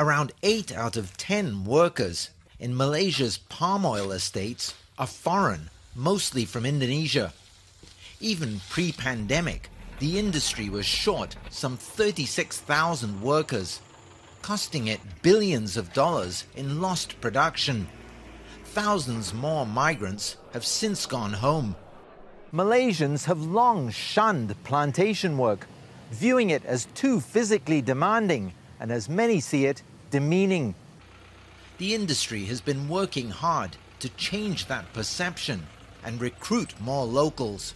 Around 8 out of 10 workers in Malaysia's palm oil estates are foreign, mostly from Indonesia. Even pre pandemic, the industry was short some 36,000 workers, costing it billions of dollars in lost production. Thousands more migrants have since gone home. Malaysians have long shunned plantation work, viewing it as too physically demanding and, as many see it, demeaning. The industry has been working hard to change that perception and recruit more locals.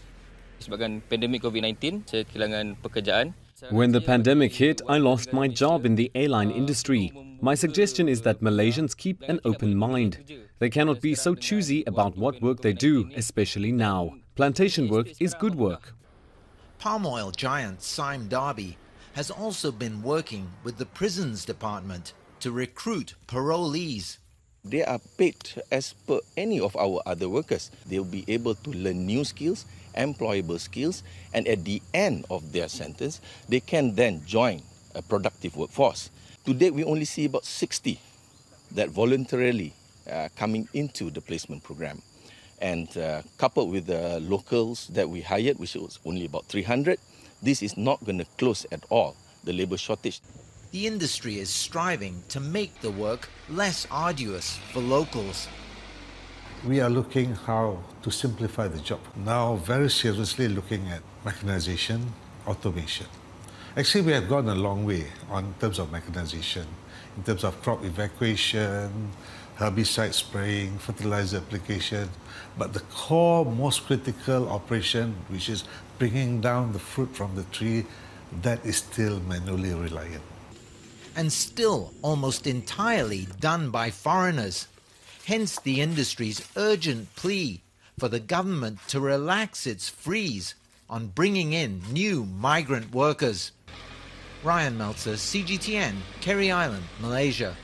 When the pandemic hit, I lost my job in the airline industry. My suggestion is that Malaysians keep an open mind. They cannot be so choosy about what work they do, especially now. Plantation work is good work. Palm oil giant Sime Darby has also been working with the prisons department to recruit parolees. They are paid as per any of our other workers. They'll be able to learn new skills, employable skills, and at the end of their sentence, they can then join a productive workforce. Today, we only see about 60 that voluntarily uh, coming into the placement program. And uh, coupled with the locals that we hired, which was only about 300, this is not going to close at all the labor shortage. The industry is striving to make the work less arduous for locals. We are looking how to simplify the job. Now, very seriously looking at mechanization, automation. Actually, we have gone a long way on terms of mechanization, in terms of crop evacuation, herbicide spraying, fertilizer application. But the core, most critical operation, which is bringing down the fruit from the tree, that is still manually reliant and still almost entirely done by foreigners. Hence the industry's urgent plea for the government to relax its freeze on bringing in new migrant workers. Rian Maelzer, CGTN, Carey Island, Malaysia.